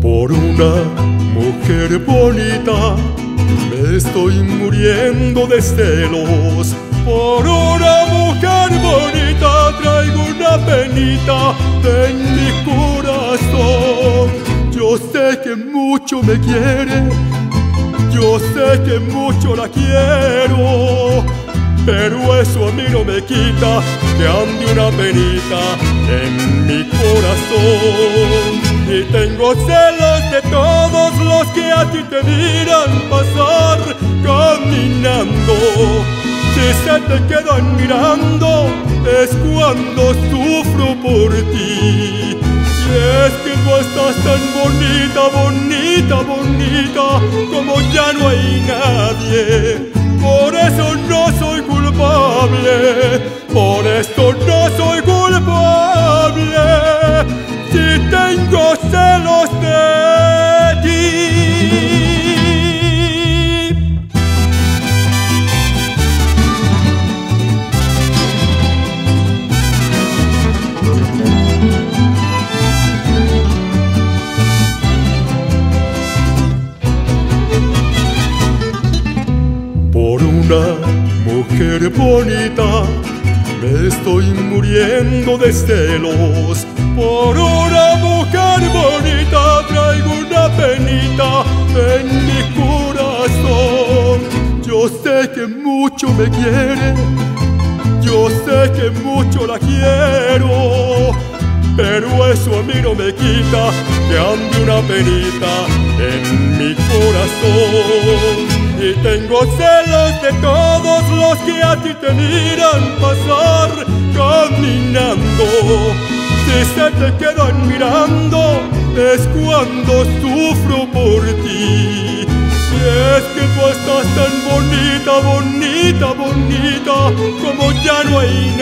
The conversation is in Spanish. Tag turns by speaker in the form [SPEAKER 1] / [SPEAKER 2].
[SPEAKER 1] Por una mujer bonita me estoy muriendo de celos. Por una mujer bonita traigo una penita en mi corazón. Yo sé que mucho me quiere, yo sé que mucho la quiero. Pero eso a mí no me quita que ande una penita en mi corazón. Y tengo celos de todos los que a ti te miran pasar caminando. Si se te quedan mirando es cuando sufro por ti. Bonita, bonita, bonita, como ya no hay nadie. Por eso no soy culpable, una mujer bonita me estoy muriendo de celos. Por una mujer bonita traigo una penita en mi corazón. Yo sé que mucho me quiere, yo sé que mucho la quiero. Pero eso a mí no me quita que ande una penita en mi corazón. Y tengo celos de a ti te miran pasar caminando. Si se te quedan mirando es cuando sufro por ti. Y es que tú estás tan bonita, bonita, bonita, como ya no hay